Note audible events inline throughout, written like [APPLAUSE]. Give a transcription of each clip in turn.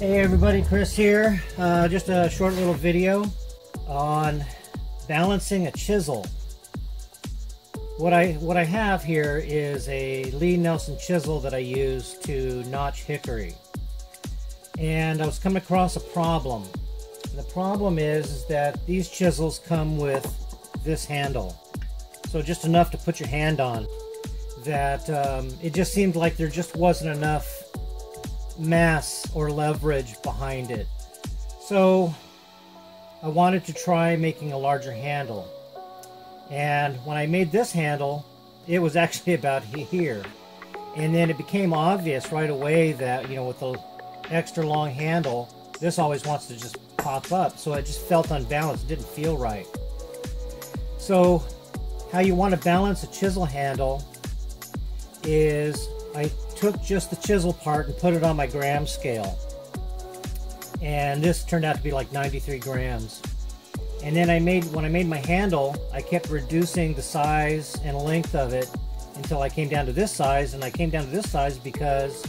Hey everybody, Chris here. Uh, just a short little video on balancing a chisel. What I what I have here is a Lie-Nielsen chisel that I use to notch hickory. And I was coming across a problem. The problem is, is that these chisels come with this handle. So just enough to put your hand on. That um, it just seemed like there just wasn't enough mass or leverage behind it. So I wanted to try making a larger handle. And when I made this handle, it was actually [LAUGHS] about here. And then it became obvious right away that, you know, with the extra long handle, this always wants to just pop up. So it just felt unbalanced, it didn't feel right. So how you want to balance a chisel handle is I took just the chisel part and put it on my gram scale. And this turned out to be like 93 grams. And then I made, when I made my handle, I kept reducing the size and length of it until I came down to this size. And I came down to this size because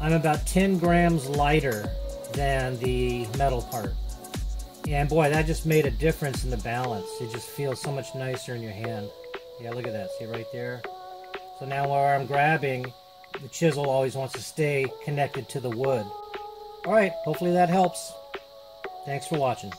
I'm about 10 grams lighter than the metal part. And boy, that just made a difference in the balance. It just feels so much nicer in your hand. Yeah, look at that. See right there? So now where I'm grabbing, the chisel always wants to stay connected to the wood. Alright, hopefully that helps. Thanks for watching.